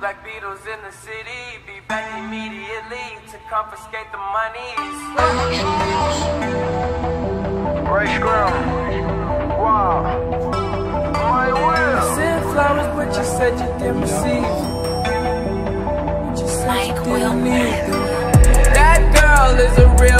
Black Beatles in the city, be back immediately to confiscate the monies. Ray Scrum. Wow. My will. Sent flowers, but you said you didn't receive. But you said Mike you didn't need them. That girl is a real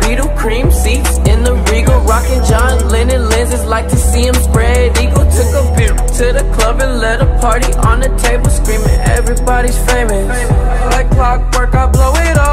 cream seats in the regal, rocking John Lennon lenses. Like to see him spread eagle. Took a beer to the club and let a party on the table, screaming everybody's famous. Like clockwork, I blow it all.